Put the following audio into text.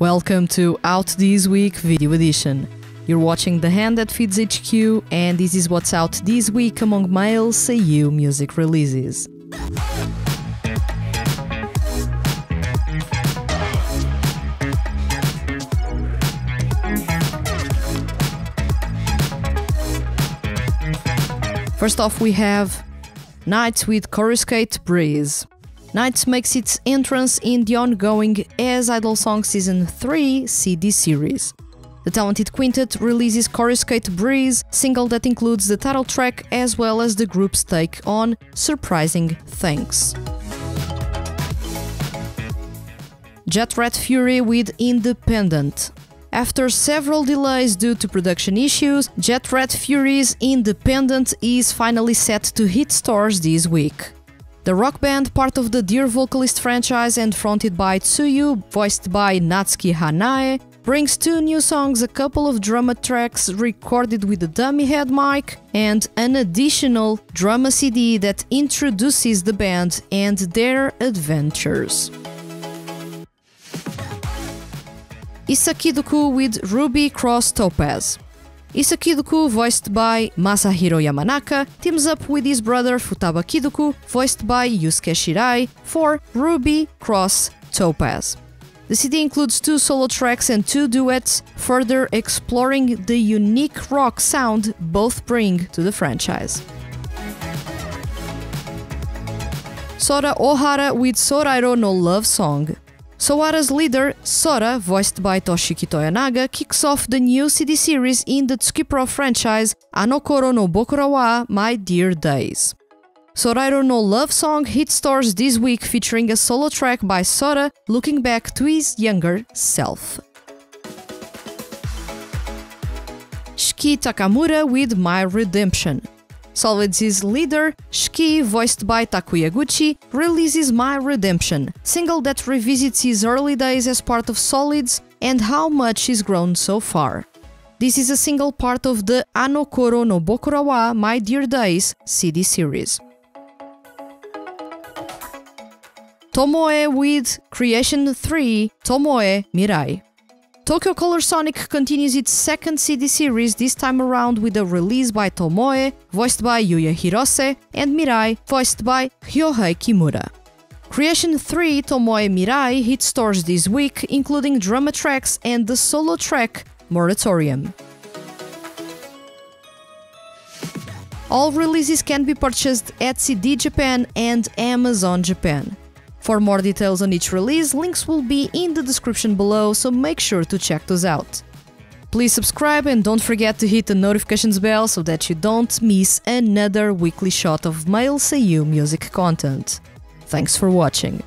Welcome to Out This Week Video Edition. You're watching The Hand That Feeds HQ, and this is what's out this week among male Seiyu music releases. First off, we have Knights with Coruscate Breeze. Knights makes its entrance in the ongoing ES Idol Song Season 3 CD series. The talented quintet releases Coruscate Breeze, single that includes the title track as well as the group's take on Surprising Thanks. Jet Rat Fury with Independent. After several delays due to production issues, Jet Rat Fury's Independent is finally set to hit stores this week. The rock band, part of the Dear Vocalist franchise and fronted by Tsuyu, voiced by Natsuki Hanae, brings two new songs, a couple of drama tracks recorded with a dummy head mic, and an additional drama CD that introduces the band and their adventures. Issa Kiduku with Ruby Cross Topaz. Issa Kiduku, voiced by Masahiro Yamanaka, teams up with his brother Futaba Kiduku, voiced by Yusuke Shirai, for Ruby Cross Topaz. The CD includes two solo tracks and two duets, further exploring the unique rock sound both bring to the franchise. Sora Ohara with Sorairo no Love Song. SOARA's leader, Sora, voiced by Toshiki Toyonaga, kicks off the new CD series in the Tsukipro franchise Anokoro no Bokura wa My Dear Days. Sorairo no Love Song hit stores this week featuring a solo track by Sora looking back to his younger self. Shiki Takamura with My Redemption. Solids' leader, Shiki, voiced by Takuya Eguchi, releases My Redemption, single that revisits his early days as part of Solids and how much he's grown so far. This is a single part of the Anokoro no Bokura wa My Dear Days CD series. Tomoe with Creation 3 Tomoe Mirai. Tokyo Color Sonic continues its second CD series, this time around with a release by Tomoe, voiced by Yuya Hirose, and Mirai, voiced by Ryohei Kimura. Creation 3 Tomoe Mirai hit stores this week, including drama tracks and the solo track Moratorium. All releases can be purchased at CD Japan and Amazon Japan. For more details on each release, links will be in the description below, so make sure to check those out. Please subscribe and don't forget to hit the notifications bell so that you don't miss another weekly shot of male Seiyu music content. Thanks for watching.